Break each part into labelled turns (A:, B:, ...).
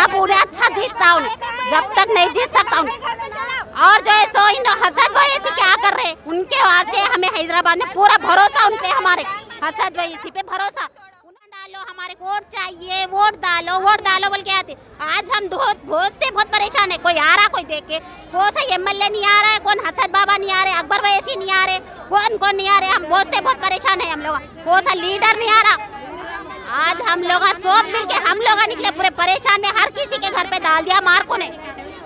A: जब उन्हें अच्छा जीतता उन्हें जब तक नहीं जीत सकता उन्हें और जो है सो इन हसद वैसी क्या कर रहे उनके से हमें हैदराबाद में पूरा भरोसा उन हमारे। हसद वैसी पे भरोसा। डालो, हमारे वोट चाहिए, वोट डालो वोट डालो बोल के आते। आज हम बहुत बहुत से बहुत परेशान है। कोई आ रहा, कोई देख। के कौन सा एम नहीं आ रहा है, कौन हसद बाबा नहीं आ रहे, अकबर वैसी नहीं आ रहे। कौन कौन नहीं आ रहे? हम बहुत से बहुत परेशान है हम लोग। कौन सा लीडर नहीं आ रहा? आज हम लोग सब मिल के हम लोग निकले पूरे परेशान में, हर किसी के घर पे डाल दिया मार्को ने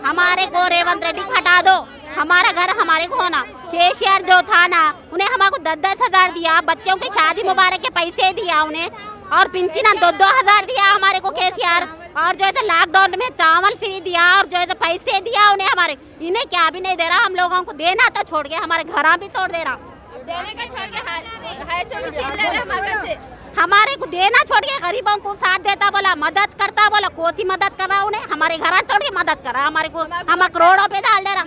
A: हमारे को रेवंत रेड्डी हटा दो। हमारा घर हमारे को होना। केसीआर जो था ना, उन्हें हमारे दस दस हज़ार दिया, बच्चों की शादी मुबारक के पैसे दिया उन्हें, और पिंचना दो दो हज़ार दिया हमारे को केसीआर और जो है लॉकडाउन में चावल फ्री दिया, और जो है पैसे दिया उन्हें हमारे। इन्हें क्या भी नहीं दे रहा, हम लोगों को देना तो छोड़ के, हमारे घर भी तोड़ दे रहा।
B: देने का छोड़ के हाथ से भी छीन ले रहे हैं से।
A: हमारे को देना छोड़ के गरीबों को साथ देता बोला मदद करता बोला कोसी मदद कर रहा उन्हें हमारे घर के मदद कर रहा हमारे को हम करोड़ों पे डाल दे रहा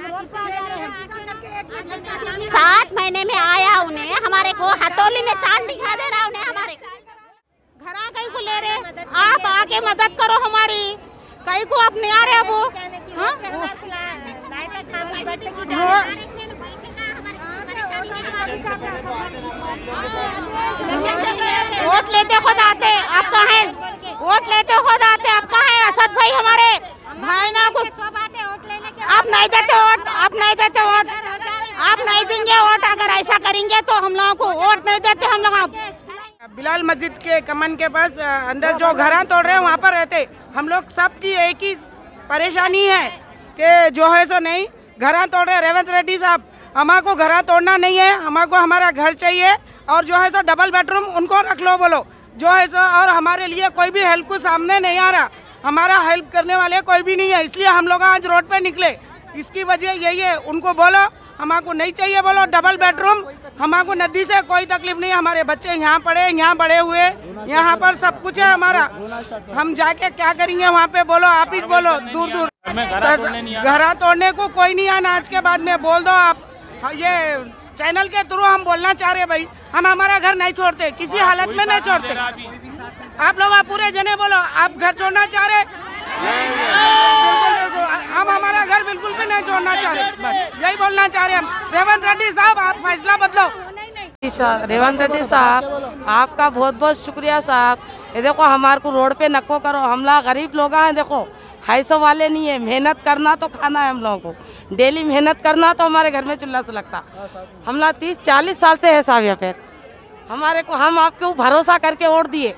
A: सात महीने में आया उन्हें हमारे को हथौली में चाँद दिखा दे रहा उन्हें हमारे घरा कहीं को ले रहे आप आके मदद करो हमारी कहीं को आप नहीं आ रहे अब वोट लेते खुद आते आप कहाँ हैं? वोट लेते खुद आते आप कहाँ हैं? असद भाई हमारे भाई ना कुछ। आप नहीं देते वोट, आप नहीं देते वोट। आप नहीं देंगे वोट, अगर ऐसा करेंगे तो हम लोगों को वोट नहीं देते हम लोग।
C: बिलाल मस्जिद के कमन के पास अंदर जो घर तोड़ रहे हैं, वहाँ पर रहते। हम लोग सबकी एक ही परेशानी है कि जो है सो नहीं। घर तोड़ रहे रेवंत रेड्डी साहब हमारे को घर तोड़ना नहीं है हमारे को हमारा घर चाहिए और जो है सो डबल बेडरूम उनको रख लो बोलो। जो है सो और हमारे लिए कोई भी हेल्प को सामने नहीं आ रहा। हमारा हेल्प करने वाले कोई भी नहीं है इसलिए हम लोग आज रोड पे निकले। इसकी वजह यही है उनको बोलो हमारे को नहीं चाहिए बोलो डबल बेडरूम हमारे को नदी से कोई तकलीफ़ नहीं हमारे बच्चे यहाँ पढ़े यहाँ बड़े हुए यहाँ पर सब कुछ है हमारा। हम जाके क्या करेंगे वहाँ पे बोलो आप ही बोलो दूर दूर घर तोड़ने को कोई नहीं आना आज के बाद में बोल दो आप। ये चैनल के थ्रू हम बोलना चाह रहे भाई। हम हमारा घर नहीं छोड़ते किसी हालत में नहीं छोड़ते। आप लोग आप पूरे जने बोलो आप घर छोड़ना चाह रहे? हम हमारा घर बिल्कुल भी नहीं छोड़ना चाह रहे। यही बोलना चाह रहे हम। रेवंत रेड्डी साहब आप फैसला बदलो।
D: रेवंत रेड्डी साहब, आपका बहुत बहुत शुक्रिया साहब। ये देखो, हमारे को रोड पे नक्को करो हम लोग गरीब लोग हैं, देखो। हाईसो वाले नहीं है, मेहनत करना तो खाना है हम लोगों को। डेली मेहनत करना तो हमारे घर में चूल्हा से लगता। हम लोग तीस, चालीस साल से है साहब यहाँ पे। हमारे को, हम आपके भरोसा करके ओढ़ दिए।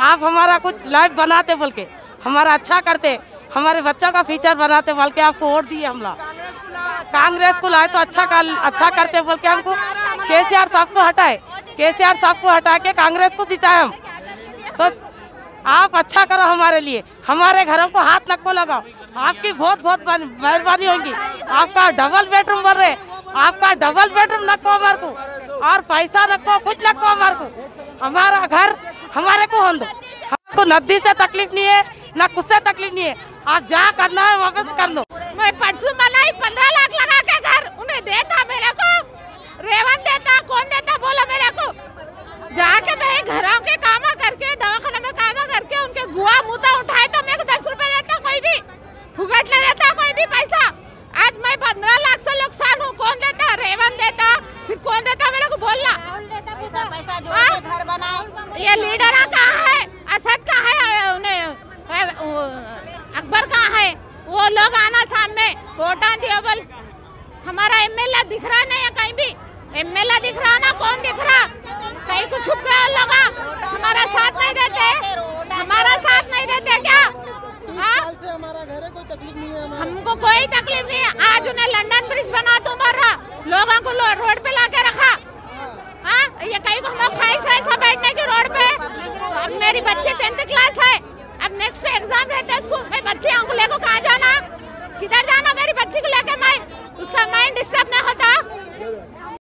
D: आप हमारा कुछ लाइफ बनाते बोल के हमारा अच्छा करते, हमारे बच्चों का फ्यूचर बनाते बोल के आपको वोट दिए हम लोग कांग्रेस को लाए तो अच्छा कर अच्छा करते बोल के हमको केसीआर साहब को हटाए। केसीआर साहब को हटा के कांग्रेस को जिताए हम। तो आप अच्छा करो हमारे लिए। हमारे घरों को हाथ नको लगाओ। आपकी बहुत बहुत मेहरबानी होगी। आपका डबल बेडरूम बन रहे। आपका डबल बेडरूम नको हमारे को। और पैसा नको कुछ नको हमारे को। हमारा घर हमारे को हों दो। हमको नदी से तकलीफ़ नहीं है, ना कुछ से तकलीफ़ नहीं है। आप जहाँ करना है वापस कर लो।
A: मैं परसों मलाई पंद्रह लाख लगा के घर। उन्हें देता मेरे को रेवंत देता कौन देता बोलो मेरे को जाके मैं घरों के काम करके दवाखाने में काम करके उनके गुआ मुता उठाए तो मेरे को दस रुपए देता कोई भी फुगट ले देता कोई भी पैसा आज मैं पंद्रह लाख से नुकसान हूँ कौन देता रेवंत देता फिर कौन देता मेरे को बोलना पैसा पैसा जो घर बनाए ये लीडर कहाँ है असद कहाँ है उन्हें अकबर कहाँ है वो लोग आना सामने बोल हमारा एमएलए दिख रहा नहीं है कहीं भी। एमएलए दिख रहा ना, कौन दिख रहा? कहीं को छुप गया लोग हमारा साथ नहीं देते। हमारा साथ नहीं देते क्या? हाँ? हमको कोई तकलीफ़ नहीं है। आज उन्हें लंदन ब्रिज बना तो मर रहा। लोगों को लो- रोड पे लाके रखा। हाँ? ये कहीं को हमारा ख्वाहिश है ऐसा बैठने की रोड पे। मेरी बच्ची टेंथ क्लास